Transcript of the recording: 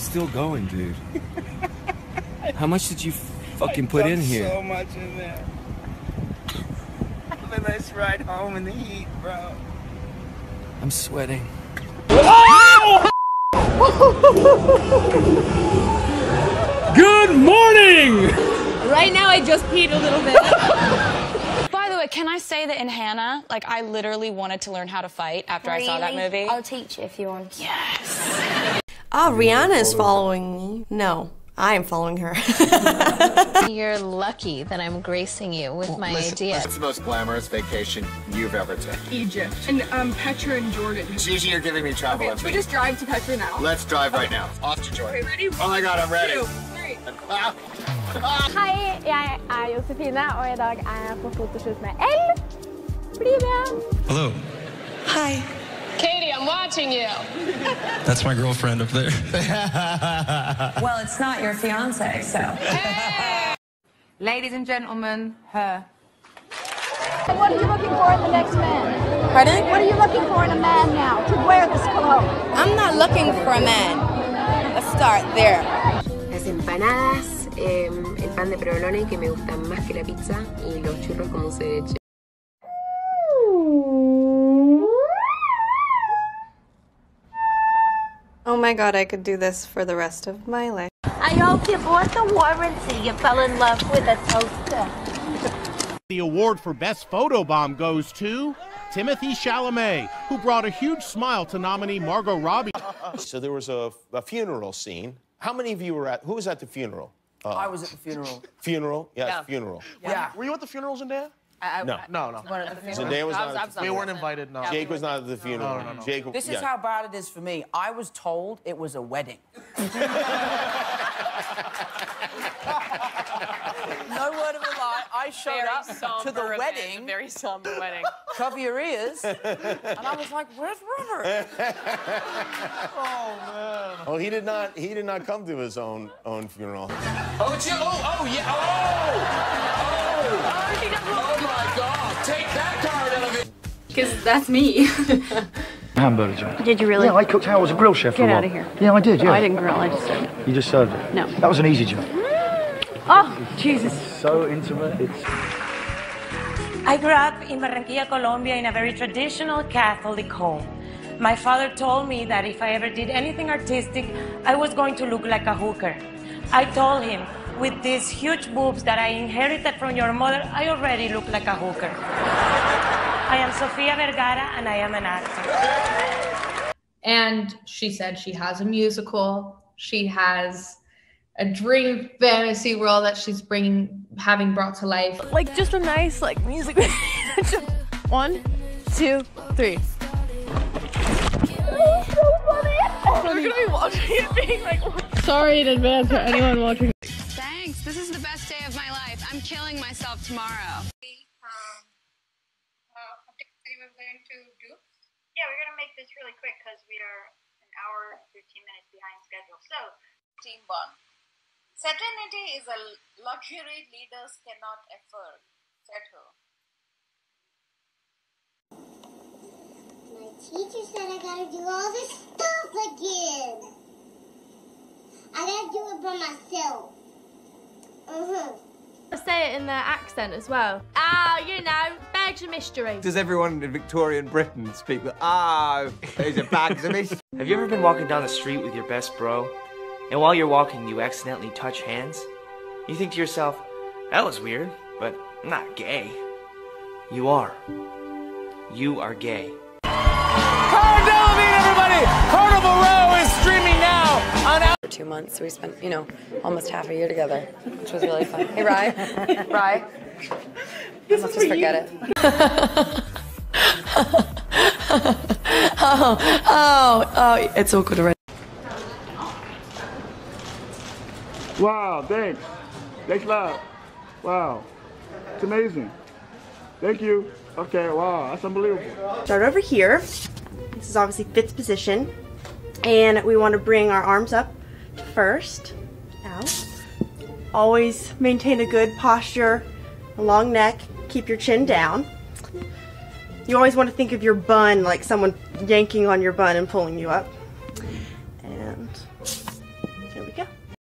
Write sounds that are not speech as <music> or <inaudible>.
still going, dude. <laughs> How much did you fucking put in here? So much in there. Have a nice ride home in the heat, bro. I'm sweating. <laughs> Good morning! Right now, I just peed a little bit. <laughs> By the way, can I say that in Hanna, like I literally wanted to learn how to fight after I saw that movie? I'll teach you if you want. Ah, Rihanna is following me. No, I am following her. <laughs> You're lucky that I'm gracing you with my idea. It's the most glamorous vacation you've ever taken. Egypt. And um, Petra and Jordan. Gigi, you're giving me trouble. Should we just drive to Petra now? Let's drive right now. Off to Jordan. ready? Oh my god, I'm ready. Two, three. <laughs> Ah. Hei, jeg er Josefine, og i dag er jeg på fotoshoot med L. Bli med! Hello. Hi. Katie, I'm watching you. That's my girlfriend up there. <laughs> Well, it's not your fiance, so. Ladies and gentlemen, her. What are you looking for in the next man? Pardon? What are you looking for in a man now to wear this cologne? I'm not looking for a man. Let's start there. Las empanadas, eh, el pan de provolone que me gusta más que la pizza y los churros como dulce de my god, I could do this for the rest of my life. I hope you bought the warranty. You fell in love with a toaster. The award for Best Photo Bomb goes to Timothée Chalamet, who brought a huge smile to nominee Margot Robbie. So there was a, a funeral scene. How many of you were at? Who was at the funeral? Uh, I was at the funeral. funeral. Yes, Yeah. funeral. Yeah. Were you at the funeral, Zendaya? No. No, no. Zendaya was not. At We weren't invited. No. Jake was not at the funeral. No, no, no. Jake. This is how bad it is for me. I was told it was a wedding. <laughs> no word of a lie. I showed up to the wedding. Very somber wedding. <laughs> Cover your ears. and I was like, where's Robert? <laughs> Oh man. Oh, he did not. He did not come to his own own funeral. Oh, it's you. Oh, oh, yeah. Oh! Oh! oh. Oh my god! Take that card out of it! Because that's me. <laughs> Hamburger joint. Did you really? Yeah, I cooked how I was a grill chef for Get a while. out of here. Yeah, I did, yeah. Oh, I didn't grill. I just served it. You just served it? No. That was an easy job. <gasps> Oh, Jesus. So intimate. It's I grew up in Barranquilla, Colombia, in a very traditional Catholic home. My father told me that if I ever did anything artistic, I was going to look like a hooker. I told him, with these huge boobs that I inherited from your mother, I already look like a hooker. I am Sofia Vergara and I am an actor. and she said she has a musical. She has a dream fantasy world that she's bringing, having brought to life. Like just a nice like music. <laughs> One, two, three. We're gonna be watching it being like. Sorry in advance for anyone watching. Thanks. This is the best day of my life. I'm killing myself tomorrow. Yeah, we're gonna make this really quick because we are an hour, 15 minutes behind schedule. So, Team one. Certainty is a luxury leaders cannot afford. Settle. my teacher said I gotta do all this stuff again. I gotta do it by myself. Uh-huh. Say it in their accent as well. Ah, you know, bags of mystery. Does everyone in Victorian Britain speak with, ah, there's a bags of mystery? <laughs> Have you ever been walking down the street with your best bro, and while you're walking, you accidentally touch hands? You think to yourself, that was weird, but I'm not gay. You are. You are gay. On For two months, we spent, you know, almost half a year together, which was really fun. Hey, Rye. <laughs> Rye. Let's just forget it. oh, oh, oh, it's awkward already. Wow, thanks. Thanks a lot. Wow. It's amazing. Thank you. Okay, wow, that's unbelievable. Start over here. This is obviously fifth position. And we want to bring our arms up first. Out. Always maintain a good posture, a long neck. Keep your chin down. You always want to think of your bun like someone yanking on your bun and pulling you up.